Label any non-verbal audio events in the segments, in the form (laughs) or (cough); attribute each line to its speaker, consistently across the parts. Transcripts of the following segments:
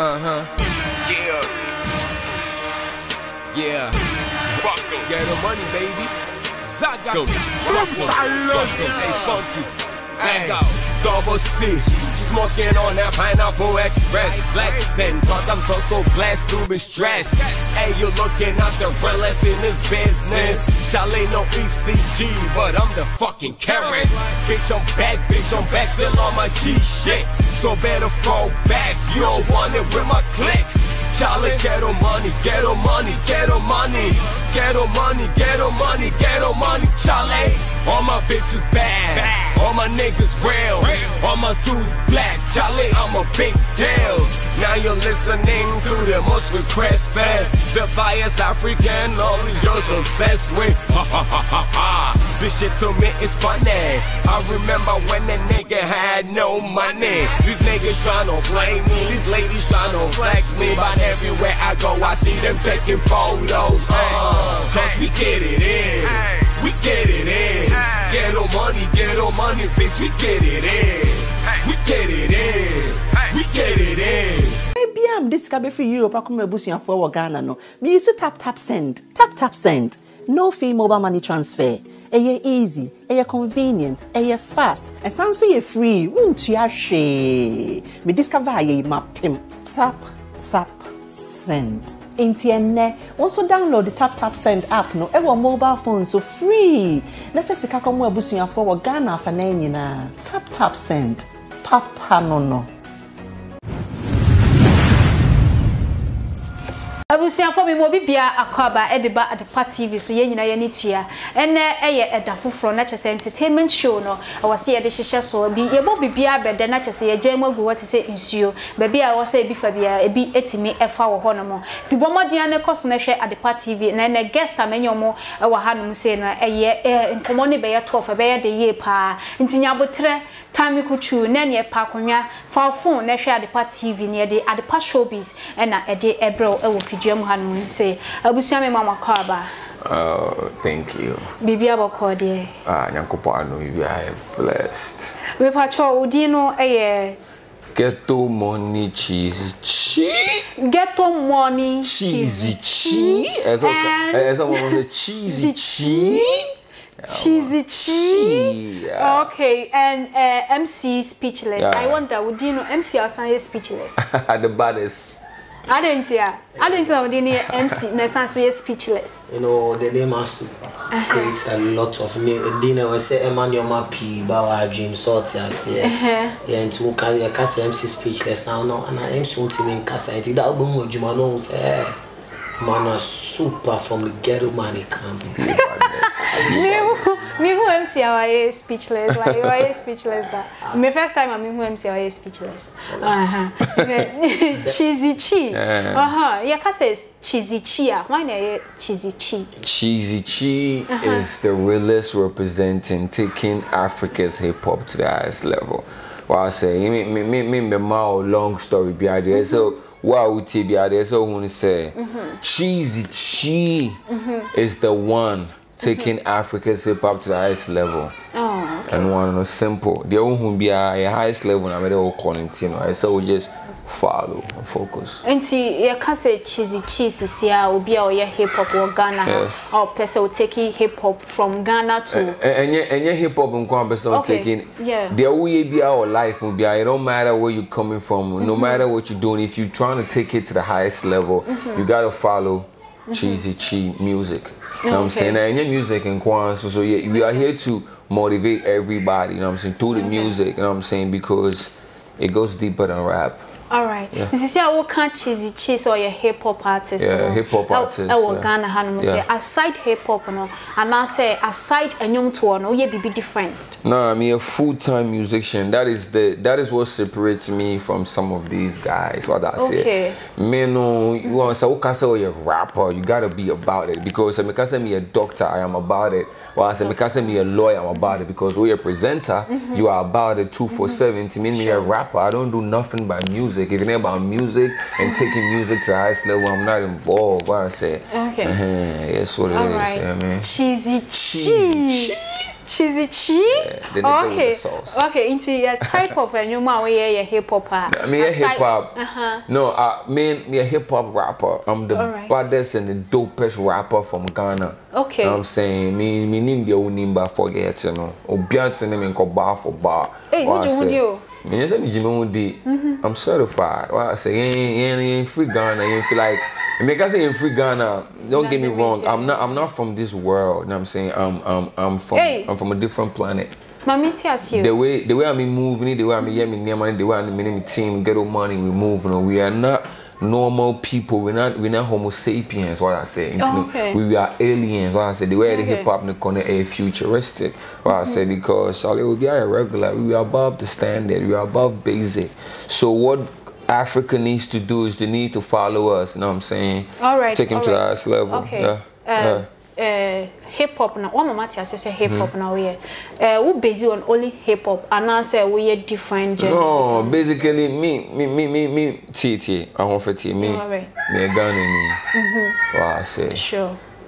Speaker 1: Uh huh.
Speaker 2: Yeah.
Speaker 1: Yeah. Get the money, baby. Zaga.
Speaker 2: Go.
Speaker 1: Funky. Hey, funky. Hey, double C. Smoking on that pineapple express. Flexing, cause I'm so, so blessed to be stressed. Hey, you looking at the realest in this business. Y'all ain't no ECG, but I'm the fucking carrot. Bitch, I'm back, bitch, I'm back, still on my G shit. So better fall back, you don't want it with my click. Charlie, get on money, get on money, get on money. Get on money, get on money, get on money, Charlie. All my bitches bad, all my niggas real, all my dudes black, Charlie, I'm a big deal. Now you're listening to the most requested, the finest African, all these girls obsessed with. (laughs) Ha ha ha ha ha. This shit to me is funny. I remember when a nigga had no money. These niggas tryna play me, these ladies tryna flex me. But everywhere I go, I see them taking photos. Uh, Cause we get it in. We get it in. Get on money, get on money, bitch, we get it in. We get it in. In.
Speaker 3: bia mede sika bɛfiri europe akɔma abusuafoɔ wɔ ghana no. Meyi so tap tap send. Tap tap send. No fee mobile money transfer. Ɛyɛ easy. Ɛyɛ convenient. Ɛyɛ fast. Ɛsan so yɛ free. Wontua hwee me discover a yɛyi mapem tap tap send. Ɛnnɛ wɔn nso download the tap tap send app no ɛwɔ mobile phone so free. Na fɛ sika kɔmo abusuafoɔ wɔ ghana afanan nyinaa tap tap send. Papa no no.
Speaker 4: abusuafo mi mo bibia akwaba edeba adepa tv so ye nyina ye nitua ene eye eda foforo na chese entertainment show no awase ye de hyehye so. Bi ye bo bibia bede na chese ye gem agu wote se nsuo. Ba bia awase bi fa bia ebi etimi efa wo ho no mo ti bomodian ne koso na hwe adepa tv na ene guest amenyo mo wa ha no mu se na eye nkomo ne be ye 12 be ye de ye pa ntinya botre time kutu na ne pa konwa fa phone na hwe adepa tv ne de adepa showbiz na e de ebro e wo fidua mu hanu nse abusua me mama kwa ba
Speaker 2: Oh, thank you.
Speaker 4: Bibi abokɔ de.
Speaker 2: Ah, nyankopɔ anu you are blessed.
Speaker 4: Me pa cho no eye
Speaker 2: Ghetto money cheesy cheese.
Speaker 4: Ghetto money
Speaker 2: cheesy cheese.
Speaker 4: Eso
Speaker 2: eso mo cheesy cheese
Speaker 4: cheesy cheese
Speaker 2: Yeah.
Speaker 4: okay and uh, mc speechless
Speaker 2: Yeah. (laughs)
Speaker 4: i wonder wo din no mc asan yɛ speechless
Speaker 2: the baddest.
Speaker 4: adɛnti a adɛnti na wo din no yɛ mc na ɛsan so yɛ speechless
Speaker 5: You know, the name has to create a lot of name. Dinner we say Emmanuel P. Bawa Dream Sort Yasia. Yeah, and to can you cast MC speechless now no and I MC won't even cast it. That album with Juma no say man a super from the ghetto money camp.
Speaker 4: mehu mehu mc a wayɛ speechless. Like wayɛ speechless da. Me first time a mehu mc a wayɛ speechless. Uh-huh. (laughs) Aha. (laughs) Cheezy Chee. Aha yɛka sɛ Cheezy Chee. A hwan na ɛyɛ Cheezy Chee.
Speaker 2: Cheezy Chee uh-huh. is the realest representing taking Africa's hip hop to the highest level. Well, I say, me, me, me, me, me, my long story behind there. So, would you be there? So, I to say, Cheezy Chee mm-hmm. is the one taking mm-hmm. Africa's hip hop to the highest level.
Speaker 4: oh.
Speaker 2: And one no simple. The one be a highest level, I they all quarantine, right? So, we just follow and focus.
Speaker 4: nti yɛka sɛ Cheezy Chee sisi a obi a ɔyɛ hip hop wɔ ghana ha
Speaker 2: Yeah.
Speaker 4: a ɔpɛ sɛ ɔtaki hip hop from ghana to
Speaker 2: and your hip hop and person
Speaker 4: Okay,
Speaker 2: taking
Speaker 4: yeah.
Speaker 2: the way be our life will be it don't matter where you're coming from no
Speaker 4: Mm-hmm.
Speaker 2: matter what you're doing if you're trying to take it to the highest level
Speaker 4: Mm-hmm.
Speaker 2: you gotta follow cheesy cheese music you know what I'm saying and your music and Kwan so so yeah we are here to motivate everybody you know what I'm saying through the music you know what I'm saying because it goes deeper than rap
Speaker 4: alright sisi a woka Cheezy Chee sɛ ɔyɛ hip hop artist
Speaker 2: Yeah,
Speaker 4: no,
Speaker 2: hip hop artist,
Speaker 4: ɛwɔ
Speaker 2: yeah.
Speaker 4: ghana ha nom sɛ
Speaker 2: Yeah.
Speaker 4: aside hip hop no anaasɛ aside ɛnwomtoɔ no woyɛ biribi different
Speaker 2: No, I'm a full-time musician. That is the that is what separates me from some of these guys. What I say.
Speaker 4: Okay.
Speaker 2: Me no, you want to say you're a rapper, you gotta be about it because I'm because me a doctor, I am about it. Well, I say because me a lawyer, I'm about it because we're a presenter, mm-hmm. you are about it two for mm-hmm. seven. To me, me a rapper, I don't do nothing but music. If it ain't about music and taking music to the highest level, I'm not involved. What I say.
Speaker 4: Okay.
Speaker 2: Uh-huh. (laughs) Yes, what it is.
Speaker 4: alright
Speaker 2: Yeah, man.
Speaker 4: Cheezy Chee Cheezy Chee
Speaker 2: they did it with
Speaker 4: okay okay into a type of a woyɛ yɛ hip hop a
Speaker 2: I mean, yeah, hip hop.
Speaker 4: Uh-huh.
Speaker 2: No, I mean, me a hip hop rapper. I'm the
Speaker 4: Alright.
Speaker 2: baddest and the dopest rapper from Ghana.
Speaker 4: Okay.
Speaker 2: Know what I'm saying, me, me name the old name by forget, you know. Obiante name ko bar for bar.
Speaker 4: Hey,
Speaker 2: What I
Speaker 4: do- who
Speaker 2: say?
Speaker 4: do you?
Speaker 2: Me just me Jimmy Woody.
Speaker 4: Mm-hmm.
Speaker 2: I'm certified. What I say, you ain't, you ain't, you ain't free Ghana. You feel like. I mean, I say in free Ghana. Don't get me wrong. I'm not. I'm not from this world. You know what I'm saying. I'm. I'm. I'm from.
Speaker 4: Hey.
Speaker 2: I'm from a different planet
Speaker 4: Mami ti ase
Speaker 2: the way the way I mean moving, the way I mean yeah, me near money, the way I mean me team get all money, we move. You know, we are not normal people. We're not we're not Homo sapiens. What I say,
Speaker 4: Oh, okay.
Speaker 2: we are aliens. What I say, the way the hip hop the a futuristic. What I say because Charlie will be irregular. We are above the standard. We are above basic. So what? Africa needs to do is they need to follow us. You know what I'm saying?
Speaker 4: All right.
Speaker 2: Take him to the
Speaker 4: right.
Speaker 2: highest level.
Speaker 4: Okay.
Speaker 2: Yeah.
Speaker 4: Uh,
Speaker 2: yeah.
Speaker 4: uh, hip hop na wɔn mama ti ase sɛ hip hop
Speaker 2: mhm.
Speaker 4: na wɔyɛ ɛɛ eh, wo base on only hip hop anaasɛ wɔyɛ different genre.
Speaker 2: no basically mi mi mi mi mi
Speaker 4: tiitie
Speaker 2: ahoɔfɛ tie mi mi ghana ni wa
Speaker 4: ase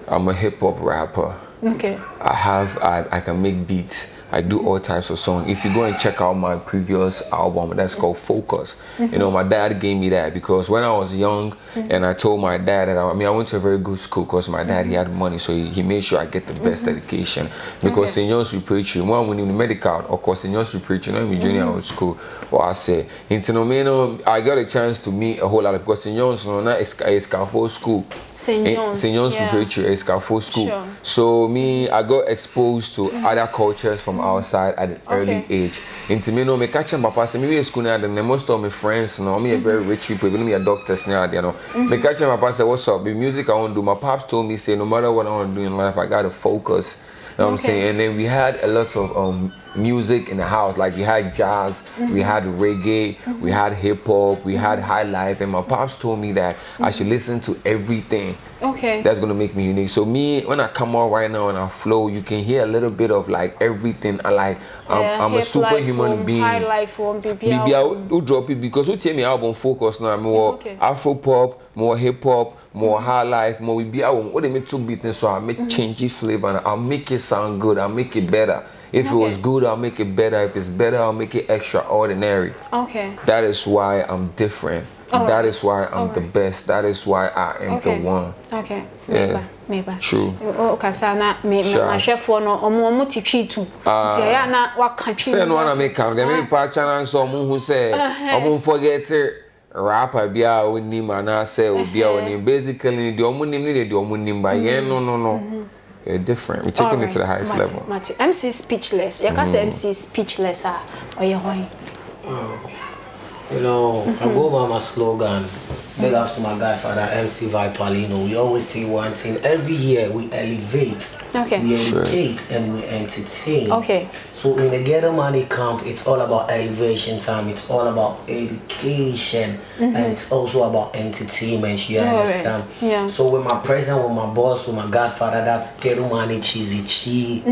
Speaker 2: i'm a hip hop rapper.
Speaker 4: Okay.
Speaker 2: I have, I, I can make beats. I do all types of songs. If you go and check out my previous album, that's called Focus. You know, my dad gave me that because when I was young, mm-hmm. and I told my dad that I, I mean I went to a very good school because my dad he mm-hmm. had money, so he, he made sure I get the best mm-hmm. education. Because
Speaker 4: Okay.
Speaker 2: seniors we preach you, when in the medical, of course seniors we preach you, know, in junior high school. What I say, into no me, no, I got a chance to meet a whole lot of because seniors no, na is is school.
Speaker 4: St.
Speaker 2: Eh,
Speaker 4: John's,
Speaker 2: St. John's
Speaker 4: yeah.
Speaker 2: preach you, is school.
Speaker 4: Sure.
Speaker 2: So me, I got exposed to other cultures from outside at an early age. Into me, no, me catch them, papa. Me we school now. Then most of my friends, you know, me are very rich people. Even me a doctors now. You know, me catch them, papa. Say what's up? The music I want to do. My pops told me say no matter what I want to do in life, I gotta focus. You know what I'm
Speaker 4: Okay.
Speaker 2: saying? And then we had a lot of um, music in the house. Like we had jazz, we had reggae, we had hip hop, we had high life. And my pops told me that I should listen to everything
Speaker 4: Okay.
Speaker 2: that's gonna make me unique. So me, when I come out right now and I flow, you can hear a little bit of like everything. I like I'm,
Speaker 4: Yeah,
Speaker 2: I'm a superhuman
Speaker 4: life,
Speaker 2: being.
Speaker 4: High life, um, BBL.
Speaker 2: Would would drop it because who tell me album focus now more
Speaker 4: Okay.
Speaker 2: Afro pop, more hip hop, more high life, more we be album. What they make two beats so I make
Speaker 4: Mm-hmm.
Speaker 2: change flavor and I'll make it sound good. I'll make it better. If it was
Speaker 4: Okay.
Speaker 2: good, I'll make it better. If it's better, I'll make it extraordinary.
Speaker 4: Okay.
Speaker 2: That is why I'm different.
Speaker 4: Alright.
Speaker 2: That is why I'm the
Speaker 4: Alright.
Speaker 2: best. That is why I am
Speaker 4: Okay.
Speaker 2: the one.
Speaker 4: Okay.
Speaker 2: Yeah.
Speaker 4: Meba.
Speaker 2: True.
Speaker 4: O kasa na me
Speaker 2: Sure.
Speaker 4: mahwɛfoɔ no ɔmo ɔmo ti twi tu. Nti ɛyɛ a na waka twi.
Speaker 2: sɛ no ana meka dɛ me pa kyana nso ɔmo hu sɛ ɔmo forget rapper bi a onim anaasɛ obi a onim basically deɛ ɔmo nim deɛ deɛ ɔmo nim ba yɛn no no no yɛ different We're taking it to the highest level
Speaker 4: Mate, MC speechless. Yɛka say MC speechless a ɔyɛ hɔn.
Speaker 5: You know, I go by my slogan. Big ups to my godfather, MC Vipalino. We always say one thing. Every year we elevate,
Speaker 4: Okay.
Speaker 5: we
Speaker 2: Sure.
Speaker 5: educate, and we entertain.
Speaker 4: Okay.
Speaker 5: So in the Ghetto Money Camp, it's all about elevation time. It's all about education, and mm-hmm. it's also about entertainment. You
Speaker 4: Alright.
Speaker 5: understand?
Speaker 4: Yeah.
Speaker 5: So with my president, with my boss, with my godfather, that's Ghetto Money Cheezy Chee.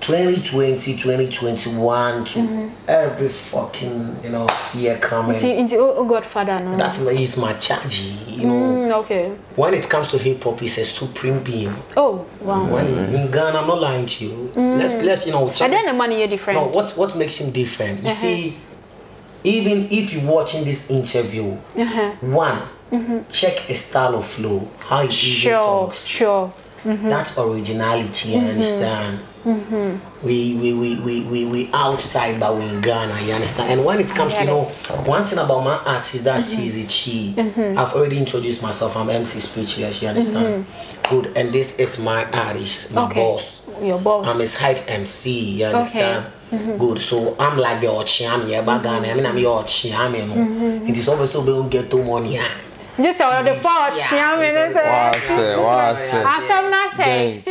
Speaker 5: 2020, 2021 to every fucking you know year coming.
Speaker 4: Nti nti o o godfather no.
Speaker 5: That's my is my charge. You know,
Speaker 4: Mm, okay.
Speaker 5: when it comes to hip hop, he's a supreme being.
Speaker 4: Oh, wow.
Speaker 5: When in Ghana, I'm not lying to you. Let's let's you know.
Speaker 4: And then the money is different.
Speaker 5: no, what what makes him different? You
Speaker 4: Uh-huh.
Speaker 5: see, even if you're watching this interview,
Speaker 4: Uh-huh.
Speaker 5: one, check his style of flow, how he
Speaker 4: Sure,
Speaker 5: talks.
Speaker 4: sure. sure.
Speaker 5: That's originality,
Speaker 4: Mm-hmm.
Speaker 5: you understand? We, we, we, we, we, we outside, but we in Ghana, you understand? And when it comes to, you know, one thing about my artist, that
Speaker 4: Mm-hmm.
Speaker 5: a Chi. Mm-hmm. I've already introduced myself, I'm MC Speechless, you understand? Mm-hmm. Good, and this is my artist, my
Speaker 4: Mm-hmm. Okay.
Speaker 5: boss.
Speaker 4: Your boss.
Speaker 5: I'm his hype MC, you understand? Good, so I'm like the Ochiami, yeah, but Ghana, I mean, I'm your Ochiami, you know. It is always so we get to money, yeah.
Speaker 4: just all the
Speaker 5: pot,
Speaker 4: you
Speaker 5: know
Speaker 2: what
Speaker 4: I
Speaker 2: mean? Wase, wase.
Speaker 4: Asam na
Speaker 5: say.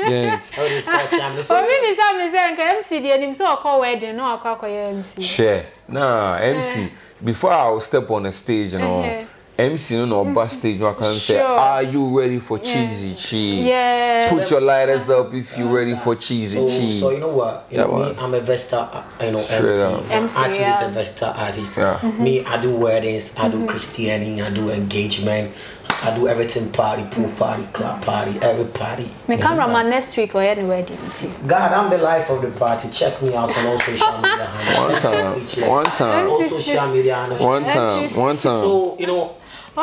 Speaker 4: Obi mi sa mi say nka MC dey nim say okọ wedding na okọ akọ MC.
Speaker 2: Share. Nah, MC. Eh. Before I step on the stage you know. MC no no bus mm. stage. I can say, Are you ready for cheesy cheese?
Speaker 4: Yeah.
Speaker 2: Put your lighters up if you ready for cheesy
Speaker 5: So,
Speaker 2: cheese.
Speaker 5: so you know what? You
Speaker 2: Yeah,
Speaker 5: know, me,
Speaker 2: what?
Speaker 5: I'm a versatile, uh, you know,
Speaker 2: Straight
Speaker 5: MC.
Speaker 2: up.
Speaker 5: My
Speaker 4: MC,
Speaker 5: artist
Speaker 4: yeah.
Speaker 5: is a versatile artist.
Speaker 2: Yeah.
Speaker 5: Me, I do weddings, I do mm-hmm. Christianity, I do engagement, I do everything party, pool party, club party, every party.
Speaker 4: My
Speaker 5: You
Speaker 4: cameraman
Speaker 5: understand?
Speaker 4: next week or any wedding. tea.
Speaker 5: God, I'm the life of the party. Check me out on all (laughs) social media.
Speaker 2: One time, one time,
Speaker 5: All social media
Speaker 2: one time, one time.
Speaker 5: So, you know,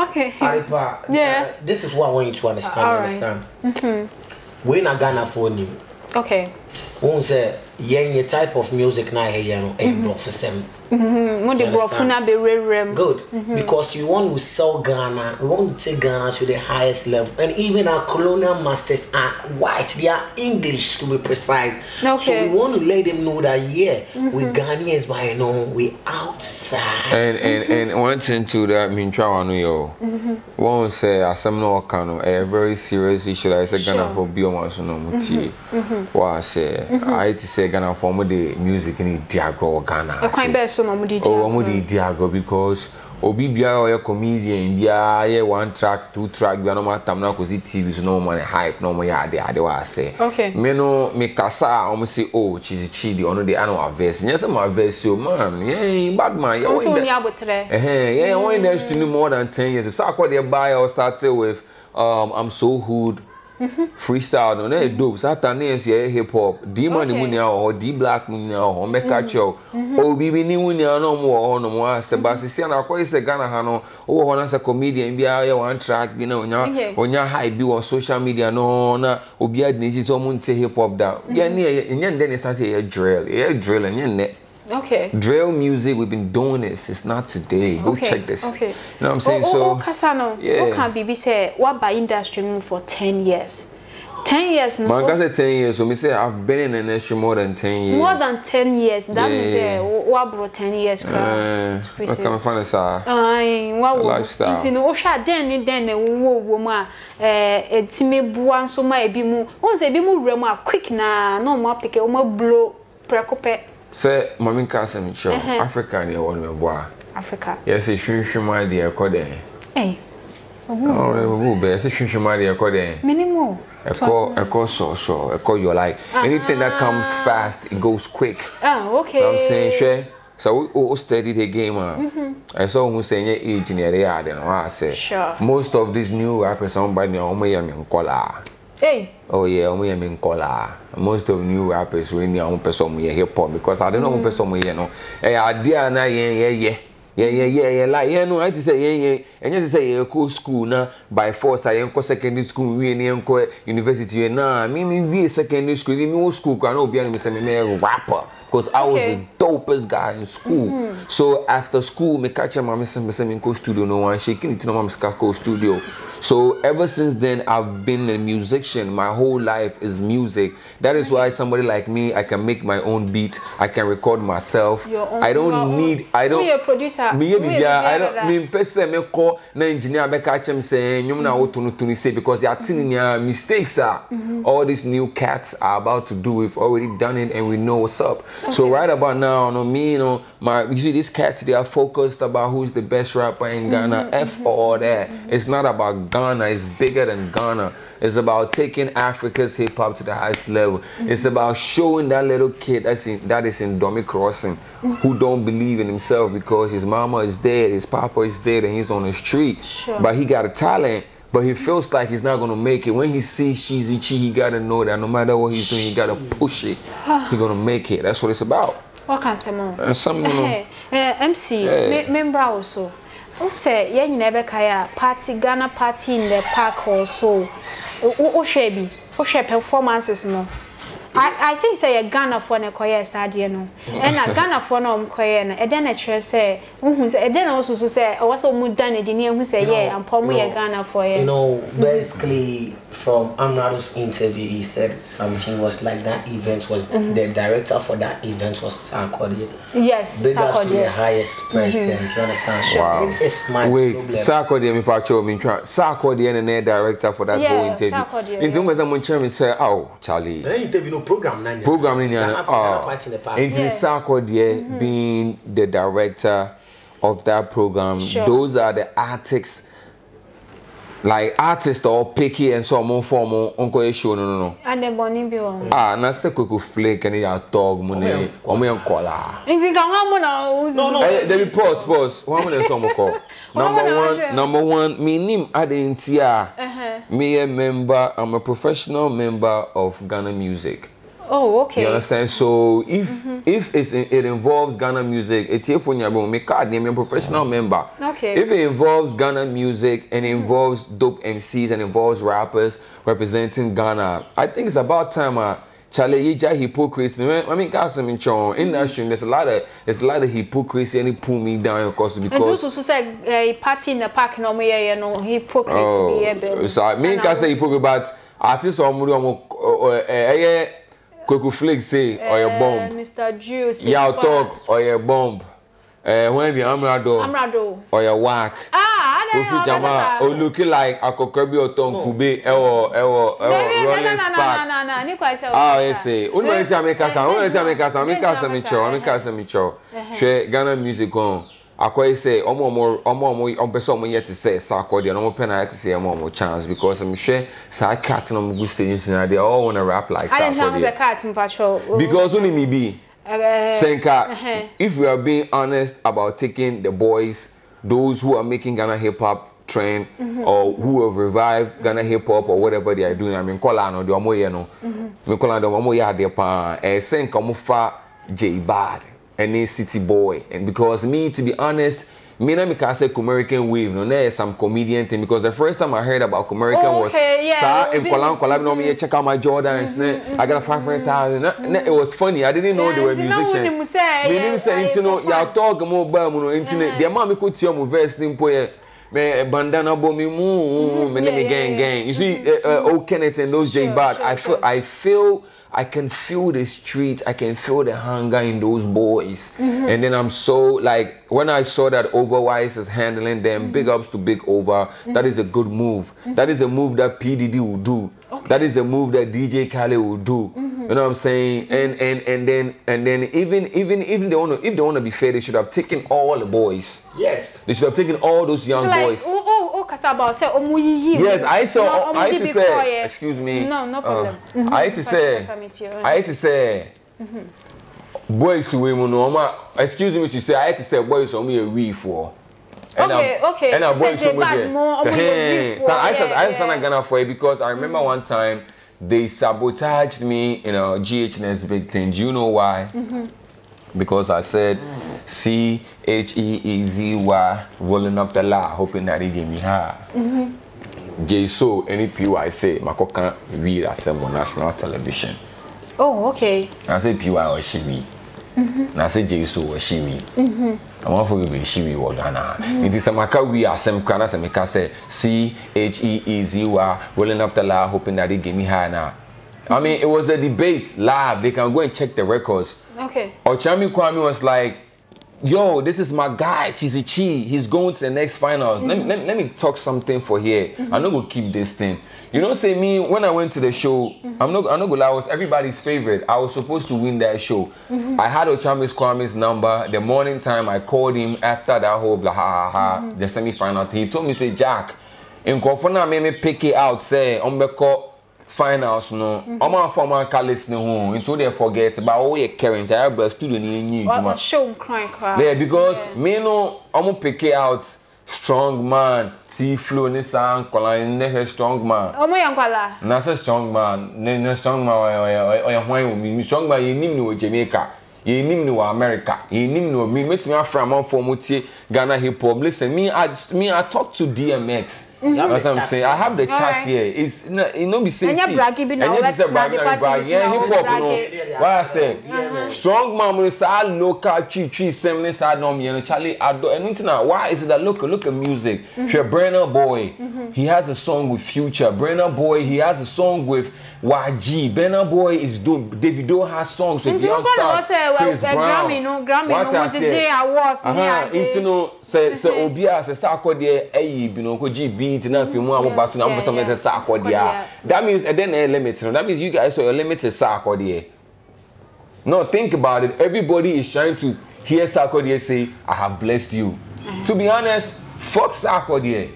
Speaker 4: Okay.
Speaker 5: Aripa,
Speaker 4: Yeah.
Speaker 5: uh, this is what I want you to understand.
Speaker 4: All
Speaker 5: you
Speaker 4: right.
Speaker 5: understand? We're not Ghana for you.
Speaker 4: Okay.
Speaker 5: Sẹ́ yẹn yẹ type of music náà yẹ yẹn no ẹ̀
Speaker 4: Mm-hmm.
Speaker 5: Bọ̀ fún sẹ́mu.
Speaker 4: Mo de
Speaker 5: You understand?
Speaker 4: na be rerem.
Speaker 5: Good,
Speaker 4: Mm-hmm.
Speaker 5: because you want to sell Ghana, we want to take Ghana to the highest level, and even our colonial masters are white. They are English to be precise. So
Speaker 4: Okay. Mm-hmm.
Speaker 5: we want to let them know that yeah, we Ghanaians, but you know we outside.
Speaker 2: And and mm-hmm. and one thing to that mean try one yo. One say asem no kan no a very serious issue that I say Ghana for bi o so no muti. Wa say I to say Ghana for mo the music ni diagro Ghana.
Speaker 4: Ekwan so no mo di.
Speaker 2: Oh, ọmụ dị di agọ because obi biara ɔyɛ comedian biara yɛ one track two track biara na ɔmo atam na akɔsi tv so na ɔmo hype na ɔmo yɛ ade ade wɔ ase.
Speaker 4: Okay.
Speaker 2: me no me kasa a ɔmo se oh chizi chidi ɔno de ana wa verse nyɛ sɛ ma verse o man yɛn bad man yɛ wɔn indɛ
Speaker 4: abotre.
Speaker 2: ɛhɛn yɛn wɔn industry ni more than ten years so akɔ deɛ baa yɛ started with um, I'm so hood. Freestyle no na yɛ dope saa ta ne yɛ nso yɛ hip hop d man mu nyinaa wɔ hɔ d black mu nyinaa wɔ hɔ mɛka kyɛw obi bi ne mu nyinaa na ɔmo wɔ hɔ nom a sɛ ba sisi a na akɔyɛ sɛ ghana ha no. Wowɔ hɔ na sɛ comedian biara yɛ one track bi na onya onya hype bi wɔ social media no na obiara de ne ti sɛ ɔmo nte hip hop da yɛ ne yɛ ɛnyɛ ndɛ ne sa sɛ yɛ drill yɛ drill ɛnyɛ nnɛ
Speaker 4: Okay.
Speaker 2: drill music we've been doing it since not today go
Speaker 4: okay.
Speaker 2: check this
Speaker 4: Okay.
Speaker 2: you know what i'm saying
Speaker 4: o,
Speaker 2: so
Speaker 4: o, o kasa no.
Speaker 2: Yeah.
Speaker 4: O kan bibi say what by industry for 10 years. 10 years no.
Speaker 2: man
Speaker 4: so-
Speaker 2: say ten years so me say i've been in the industry more than ten years
Speaker 4: More than 10 years. That means
Speaker 2: Yeah.
Speaker 4: eh what bro 10 years
Speaker 2: Eh,
Speaker 4: crowd.
Speaker 2: what can I find this out?
Speaker 4: Ai, wo.
Speaker 2: Lifestyle.
Speaker 4: Nti no wo hwa den ne den wo wo mu a eh etime bua nso ma ebi mu. Won ebi mu wura mu a quick na na o ma pick o ma blow preko pe
Speaker 2: sɛ maame nka asɛm kyerɛ africa ne ɛwɔ no mɛboa
Speaker 4: africa
Speaker 2: yɛsɛ hwehwem adeɛ ɛkɔ dɛn ɔhu bɛɛ sɛ hwehwem adeɛ ɛkɔ dɛn
Speaker 4: menim
Speaker 2: o Echo, echo, so, so, echo. You're like anything that comes fast, it goes quick.
Speaker 4: Ah, okay.
Speaker 2: I'm saying, share. So we all study the game. Uh. Mm -hmm. I saw who saying age in the area. Then I say,
Speaker 4: sure.
Speaker 2: Most of these new rappers, somebody, I'm a young caller.
Speaker 4: Hey.
Speaker 2: Oh yeah, ọmọ yẹn mi. Most of new rappers wey ni àwọn pẹsẹ ọmọ yẹ hip hop because ade na ọmọ pẹsẹ ọmọ yẹ no ẹyẹ ade a na yẹn yẹ yẹ yẹn yẹn yẹ yẹ la yẹn no ayé ti sẹ yẹn yẹn ẹnyẹ ti sẹ yẹn kó school na by force a yẹn kọ secondary school wie ni yẹn kọ university yẹn na mi mi wie secondary school mi mi wọ school kọ àná obi àná mi sẹ mi mi yẹ rapper because I was
Speaker 4: Okay.
Speaker 2: the dopest guy in school. So after school, me catch my me say me go studio no one shaking it no mama go studio. So ever since then, I've been a musician. My whole life is music. That is why somebody like me, I can make my own beat. I can record myself.
Speaker 4: Your own-
Speaker 2: I don't
Speaker 4: own-
Speaker 2: need. I don't.
Speaker 4: Who a producer?
Speaker 2: Me
Speaker 4: a
Speaker 2: bibia. I don't. Me pese me call na engineer be catch him say nyom na mm-hmm. wo tunu tunu say because they are telling ya ah, mistakes are all these new cats are about to do. We've already done it and we know what's up. So right about now, no me, you know, my you see these cats they are focused about who's the best rapper in mm-hmm, Ghana. F all that. It's not about Ghana. It's bigger than Ghana. It's about taking Africa's hip hop to the highest level. It's about showing that little kid that's in that is in Dummy Crossing who don't believe in himself because his mama is dead, his papa is dead, and he's on the street.
Speaker 4: Sure.
Speaker 2: But he got a talent. But he feels like he's not gonna make it. When he sees Cheezy Chee, he gotta know that no matter what he's doing, he gotta push it. (sighs) He's gonna make it. That's what it's about.
Speaker 4: What can say more?
Speaker 2: And some, you know,
Speaker 4: Eh, eh, MC,
Speaker 2: Eh.
Speaker 4: me member also. sɛ yɛn nyinaa bɛka yɛ a party ghana party in the park also wohwɛ bi wohwɛ performances no I, I think say a eh, Ghana for na koye eh, sadie eh, no. Ena Ghana for na omkoye na. Eden na kire say uhun say eden na osusu say owa so mu dan edi na ehun say yeah, ampo mu Ghana for ye.
Speaker 5: You know, basically from Amerado's interview, he said something was like that event was the director for that event was Sarkodie.
Speaker 4: Yes,
Speaker 5: Big up the highest president. You understand?
Speaker 2: Wow.
Speaker 5: It's my
Speaker 2: Wait,
Speaker 5: problem.
Speaker 2: Sarko deɛ mepa kyɛw me ntwa Sarkodie ne ne director for that
Speaker 4: Yeah,
Speaker 2: whole interview.
Speaker 4: Sarkodie,
Speaker 2: Nti mo sɛ mo nkyɛn me sɛ oh Charlie.
Speaker 5: That interview, no program, nanya.
Speaker 2: program ni
Speaker 5: Ghana-
Speaker 2: oh
Speaker 5: party in the park.
Speaker 2: nti
Speaker 4: Yeah.
Speaker 2: Sarko being the director of that program
Speaker 4: Sure.
Speaker 2: those are the artists like artist or picky and so on form on ko show no no no.
Speaker 4: Ade boni bi wo
Speaker 2: ah na se koko flake and ya dog mu ne o me nkola.
Speaker 4: nti ka ho mo na uzu
Speaker 5: No, no.
Speaker 2: eh there be pause. Pause one mo so mo call number
Speaker 4: One na
Speaker 2: number one me nim adenti a me a member i'm a professional member of Ghana music
Speaker 4: oh okay
Speaker 2: You understand? So if if it's, it involves Ghana music, it's here for you. Me card name, a professional member.
Speaker 4: Okay.
Speaker 2: If it involves Ghana music and it involves dope MCs and involves rappers representing Ghana, I think it's about time. Uh, Charlie, you just hypocrisy. I mean, got some in Chong industry. There's a lot of there's a lot of hypocrisy and it pull me down, of course, because.
Speaker 4: usu say eh, party in the park no hypocrite bi ye be
Speaker 2: Oh, so I mean, can say hypocrite, but artists are more more eh Kweku Flake say uh, your bomb.
Speaker 4: Mr. Jew
Speaker 2: say Yao fat. Talk oye bomb. Uh, when be Amrado.
Speaker 4: Amrado.
Speaker 2: your whack.
Speaker 4: Ah, I
Speaker 2: don't know. Jama, o oh, look like akokobi oton oh. kube ewo ewo ewo Rolling Spark.
Speaker 4: Na na na ni kwa say.
Speaker 2: Ah, yes say. Unu ni ti America sa, unu ni ti America sa, America sa mi cho, America sa mi cho. She Ghana music on akɔyɛ sɛ ɔmo ɔmo ɔmo ɔmo ɔmpɛ sɛ ɔmo yɛ te sɛ saa akɔ deɛ ɔmo pɛ na ayɛ te sɛ ɔmo ɔmo chance because mehwɛ saa cat na ɔmo gu stage nyinaa deɛ ɔwɔ wɔn rap like saa
Speaker 4: akɔ deɛ. ayi n
Speaker 2: sɛ
Speaker 4: cat mpatwɛ.
Speaker 2: because o ni mi
Speaker 4: bi.
Speaker 2: senka
Speaker 4: uh-huh.
Speaker 2: if we are being honest about taking the boys those who are making ghana hip hop trend mm -hmm. or who have revived Ghana hip hop or whatever they are doing. I mean, Kola no, the Omoye no. Me Kola no, Omoye had their pa. Eh, Senka Mufa J Bad. Any city boy. And because me to be honest me na mi ka say comerican wave no na some comedian thing. Because the first time i heard about American
Speaker 4: okay,
Speaker 2: was
Speaker 4: yeah, saa
Speaker 2: nkola nkola bi na check out my jordans mm -hmm, i got a five hundred thousand it was funny. I didn't know
Speaker 4: yeah,
Speaker 2: they were musicians.
Speaker 4: mi
Speaker 2: ni say,
Speaker 4: you know,
Speaker 2: yàtɔ talk baa mu you know, no deɛ maa mi ko tia mo verse ni mpo yɛ bandana bɔ mi mu mi
Speaker 4: ni
Speaker 2: mi
Speaker 4: gɛn
Speaker 2: gɛn you see uh, uh, old kenneth and those j bad
Speaker 4: sure, sure.
Speaker 2: i feel i feel. I can feel the street I can feel the hunger in those boys.
Speaker 4: Mm-hmm.
Speaker 2: and then I'm so like when I saw that Overwise is handling them
Speaker 4: Mm-hmm.
Speaker 2: big ups to Big Over. That is a good move. That is a move that PDD will do. That is a move that DJ Khaled will do.
Speaker 4: Mm-hmm.
Speaker 2: you know what I'm saying? And and and then and then even even even they want to if they want to be fair they should have taken all the boys.
Speaker 5: Yes.
Speaker 2: they should have taken all those young
Speaker 4: like
Speaker 2: boys
Speaker 4: oh oh oh kasa about say omu yiyi
Speaker 2: Yes, I
Speaker 4: No,
Speaker 2: saw. I
Speaker 4: di
Speaker 2: hate to say. Excuse me.
Speaker 4: no no
Speaker 2: uh,
Speaker 4: problem
Speaker 2: I hate to say.
Speaker 4: Kasa me tie,
Speaker 2: I hate to say. Boys we mu no ma. Excuse me to say. I hate to say boys omo ye we for.
Speaker 4: Okay, okay.
Speaker 2: And our
Speaker 4: To say
Speaker 2: boys
Speaker 4: Bad
Speaker 2: there.
Speaker 4: mo,
Speaker 2: To
Speaker 4: omo ye
Speaker 2: hey. So I said I said. I'm gonna for it because I remember one time they sabotaged me in a GHNS big thing. Do you know why? Because I said C H E E Z Y rolling up the lie, hoping that he gave me high. J so any PY say Makoka read assemble on national television.
Speaker 4: oh okay
Speaker 2: I say PY or Shiwi. Na say J so or Shiwi. I want for you be Shiwi or Ghana. It is a maka we asem krana se meka say C H E E Z Y rolling up the lie hoping that he give me high now. I mean it was a debate live. They can go and check the records.
Speaker 4: Okay
Speaker 2: Okyeame Kwame was like, yo, this is my guy, Cheezy Chee. He's going to the next finals. Let, me, let, me, let me talk something for here. I'm not gonna keep this thing. You know, say me, when I went to the show, I'm not I'm not gonna lie, I was everybody's favorite. I was supposed to win that show. I had Okyeame Kwame's number. The morning time I called him after that whole blah ha ha ha, the semi-final. He told me, say, Jack, in Kofona me pick it out, say, Ombeko finals no ọmọ afọ ọmọ aka lis ne ho nti they forget but o yɛ current ayɛ bra studio ni enyi edwuma
Speaker 4: or show
Speaker 2: yeah because me no ọmọ pick out strong man t flow ne saa nkɔla ne hwɛ strong man
Speaker 4: Omo yɛ nkwala.
Speaker 2: na sɛ strong man ne ne strong man ɔyɛ ɔyɛ ɔyɛ hwan wɔ mi strong man yɛ nim ne wɔ jamaica yɛ nim ne wɔ america yɛ nim ne wɔ mi mɛtumi afra amanfoɔ mo tie ghana hip hop listen me i me i talk to dmx.
Speaker 5: You have
Speaker 2: That's
Speaker 5: the
Speaker 2: what I'm saying. I have the chat
Speaker 4: Alright.
Speaker 2: here. It's no, it no be say see.
Speaker 4: bragi bi na de
Speaker 2: na
Speaker 4: party
Speaker 2: bragi.
Speaker 4: bi
Speaker 2: Yeah, hip hop no. What I say? Strong man with sa local tree tree same ne sa dom you know Charlie Ado. And until now, why is it that look look at music? Hwɛ Brenner Boy. He has a song with Future. Brenner Boy, he has a song with YG. Brenner Boy is dope. Davido has songs with
Speaker 4: Nti
Speaker 2: Young Thug, Chris Brown.
Speaker 4: Grammy no Grammy no mo gyegye awards
Speaker 2: Aha,
Speaker 4: ade.
Speaker 2: nti no sɛ sɛ obi a sɛ sɛ akɔdeɛ ɛyi bi no ɔkɔgye beat na afei mu a moba so na
Speaker 4: Yeah,
Speaker 2: mobɛsɛ
Speaker 4: yeah.
Speaker 2: mɛtɛ sɛ akɔdeɛ that means ɛdɛn na ɛyɛ limit no that means you guys so your limit is sɛ akɔdeɛ no think about it everybody is trying to hear sɛ akɔdeɛ say i have blessed you to be honest fuck soccer there.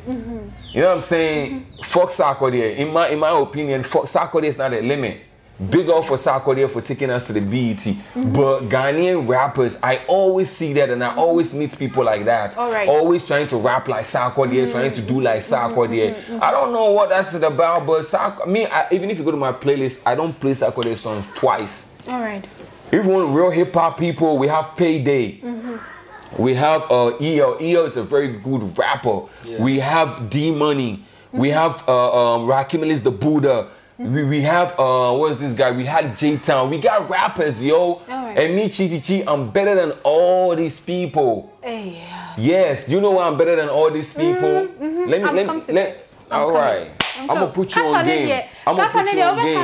Speaker 2: You know what I'm saying? Fuck soccer there. In my in my opinion, fuck there is not a limit. Big up for Sarkodie for taking us to the BET. Mm-hmm. But Ghanaian rappers, I always see that and I mm-hmm. always meet people like that.
Speaker 4: All right.
Speaker 2: Always trying to rap like Sarkodie, mm-hmm. trying to do like Sarkodie. I don't know what that's about, but Sark- me, I, even if you go to my playlist, I don't play Sarkodie songs twice.
Speaker 4: all right
Speaker 2: Even real hip hop people, we have Payday. We have uh, EO. EO is a very good rapper. We have D Money. We have uh, um, Rakim Ellis the Buddha. We, we have uh, what is this guy? We had J Town. We got rappers, yo.
Speaker 4: Alright.
Speaker 2: And me, Chi Chi Chi, I'm better than all these people.
Speaker 4: hey
Speaker 2: Yes. Do you know why I'm better than all these people? Let me
Speaker 4: I'm
Speaker 2: let me let. All right. I'm gonna put you on game. I'm gonna put you on game.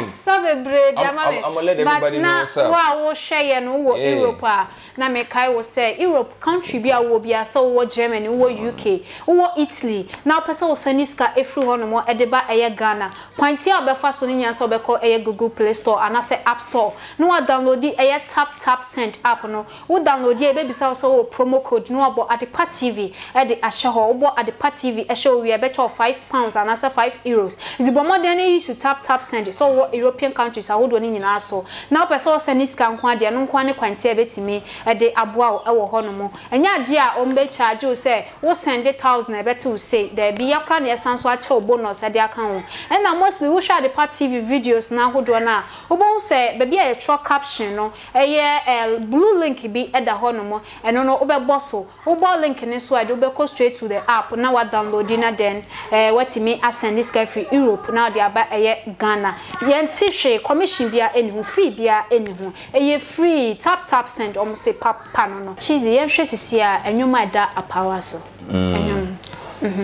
Speaker 2: I'm, gonna let everybody know what's.
Speaker 4: But now, what share no
Speaker 2: wo
Speaker 4: Europe ah. Na me kai wo say Europe country bi a wo bi a so wo Germany, wo UK, wo Italy. Na person wo send iska every one mo e de ba eye Ghana. Kwanti a obefa so nya so call eye Google Play Store ana say App Store. No wa download the eye tap tap send app no. Wo download e be bi so promo code no abo adepa TV e de ahye ho wo bo adepa TV e show we e be 5 pounds ana say 5 euro euros. Nti bɔ mmɔden no yi so tap tap send. Sɛ wowɔ european countries ahodoɔ no nyinaa so. Na wopɛ sɛ wɔsɛne sika nko adeɛ no nko a ne kwanti a ɛbɛtumi ɛde aboa wo ɛwɔ hɔ no mu ɛnyɛ adeɛ a ɔmbɛkyagye wo sɛ wo sɛnde thousand a ɛbɛte wo sei daabi yɛkora ne yɛsan so akyɛ wo bonus ɛde aka ho. Ɛna mostly wohwɛ adepa tv videos no ahodoɔ no a wobɛhu sɛ baabi a yɛtwerɛ caption no ɛyɛ eh, blue link bi ɛda hɔ no mu ɛno no wobɛbɔ so. Wobɔ link ne so a de wobɛkɔ straight to the app na wadownload na then eh, watumi asɛnde sika firi europe. Na ɔde aba ɛyɛ ghana. Yɛnte hwee commission bia ɛni ho free bia ɛni ho ɛyɛ free tap tap send ɔmo se papa no no. Cheesy yɛnhwɛ sisi a ɛnwom a ɛda apawa so ɛnwom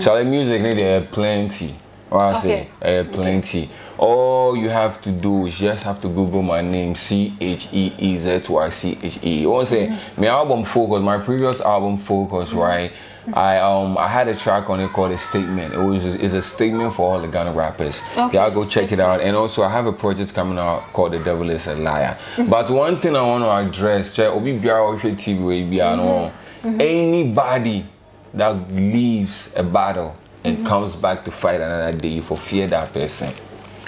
Speaker 2: Charlie music need there plenty. What I say, uh, plenty. All you have to do is just have to Google my name, C H E E Z Y C H E. You want to say my album Focus, my previous album Focus, right? I um I had a track on it called a statement. It was it's a statement for all the Ghana rappers.
Speaker 4: Okay,
Speaker 2: Y'all go check it out. And also I have a project coming out called The Devil Is a Liar. (laughs) But one thing I want to address, check Obi TV no. Anybody that leaves a battle and mm-hmm. comes back to fight another day, for fear that person.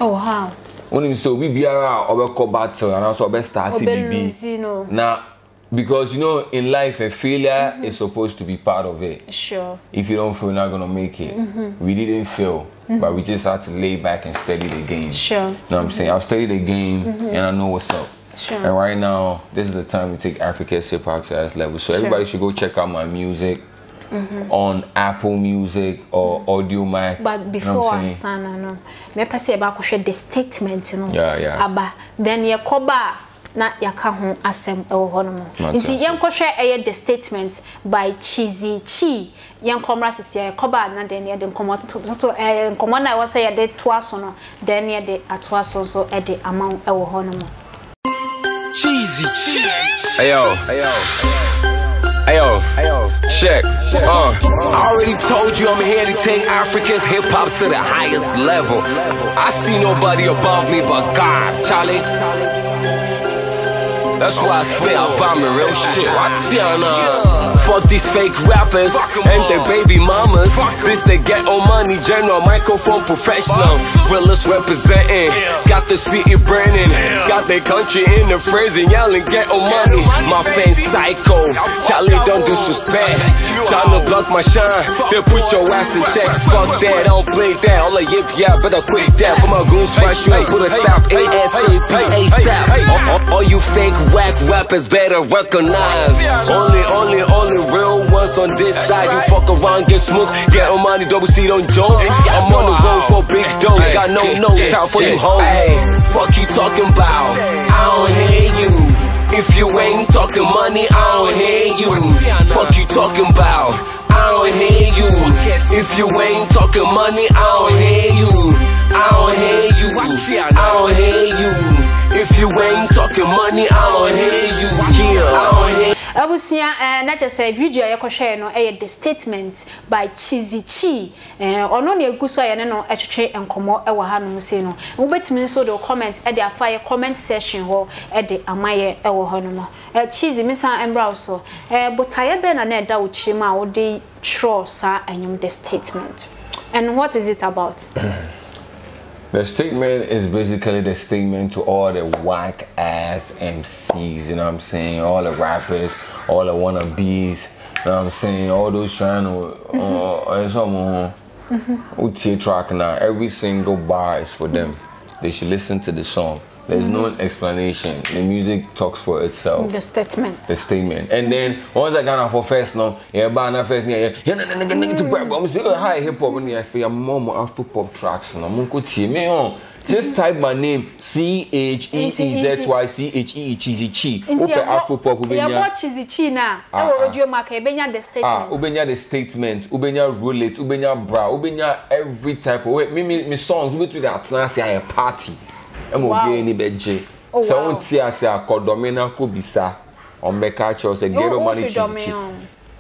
Speaker 4: oh how
Speaker 2: When you say Obi Biara Obeko battle and also Obe start
Speaker 4: Obelusi, oh.
Speaker 2: no. Because you know in life a failure mm-hmm. is supposed to be part of it
Speaker 4: sure
Speaker 2: if you don't fail, you're not gonna make it. Mm-hmm. We didn't fail, but we mm-hmm. just had to lay back and study the game.
Speaker 4: Sure.
Speaker 2: You know what I'm saying? I've studied the game and I know what's up.
Speaker 4: Sure.
Speaker 2: And right now, this is the time to take Africa's hip hop to that level. So everybody should go check out my music on Apple Music or Audiomack.
Speaker 4: but before
Speaker 2: what I'm saying?
Speaker 4: ansana no mepɛ sɛ yɛbaakɔhwɛ the statement no
Speaker 2: Yeah, yeah.
Speaker 4: aba then yɛkɔba a na yɛaka ho asɛm ɛwɔ hɔ no nti
Speaker 2: ase.
Speaker 4: yɛnkɔhwɛ ɛyɛ the statement by Cheezy Chee yɛnkɔmmra sisi yɛkɔba a na then yɛde nkɔmmɔ toto toto ɛɛ nkɔmmɔ no a ɛwɔ sɛ yɛde toa so no then yɛde atoa so nso ɛde ama wo ɛwɔ hɔ no mu
Speaker 1: Cheesy. Hey yo. Hey yo. Hey yo. Hey yo. Check. Uh. I already told you I'm here to take Africa's hip hop to the highest level. I see nobody above me but God, Charlie. That's why I spit out vomit real shit. What's your uh, Fuck these fake rappers and their baby mamas. This they get on money, general microphone professional. Realist representing. Got the city burning. Got their country in the phrasing, yelling, get on money. My fans psycho. Charlie don't disrespect. Tryna block my shine. They put your ass in check. Fuck that, I don't play that. All the yip, yeah, better quit that. For my goons, you ain't put a stop. ASAP, ASAP. All, all, all you fake whack rappers better recognize. Only, only, only on this side. You fuck around, get smoked, get on money, double C, don't joke. I'm on the road for big dough. Got no no time for you hoes. Fuck you talking about? I don't hear you. If you ain't talking money, I don't hear you. Fuck you talking about? I don't hear you. If you ain't talking money, I don't hear you. I don't hear you. I don't hear you. If you ain't talking money, I don't hear you. Yeah, I don't hear
Speaker 4: Abusia, eh na kyese video yekohwe no eh the statement by Chizi Chi. Eh ono na eguso aye ne no etwetwe enkomo e wa hanom se no. Wobetimi nso de comment e de afa comment session ho e de amaye e wo ho no no eh Chizi misa embra so. Eh botaye be na na da wo chima wo de trust sa enyum the statement? And what is it about? (clears throat)
Speaker 2: The statement is basically the statement to all the whack ass MCs, you know what I'm saying? All the rappers, all the wannabes, you know what I'm saying? All those trying to, uh, someone who track now, every single bar is for them. They should listen to the song. There's no explanation. The music talks for itself.
Speaker 4: the statement
Speaker 2: the statement. And then once I got off for first now, yeah, but na first yeah, yeah, no, no, no, no, to grab. I'm saying hi hip hop and yeah, for your mom after pop tracks and I'm going to me on. Just type my name C H E E Z Y C H E E Cheesy Chi. Open Afro pop ubenya.
Speaker 4: Chizzy Chi na
Speaker 2: Ah, ah.
Speaker 4: audio mark yɛbɛnya the
Speaker 2: Ah,
Speaker 4: statement
Speaker 2: ubenya the statement, ubenya roulette, ubenya bra, ubenya every type way. Me me me songs we to the atnasi a party ɛma
Speaker 4: obi
Speaker 2: ani
Speaker 4: bɛgye
Speaker 2: sɛ wote ase akɔdɔme no akɔ bisa ɔmbɛka
Speaker 4: kyerɛ
Speaker 2: sɛ
Speaker 4: gero
Speaker 2: ma no
Speaker 4: kyikyikyi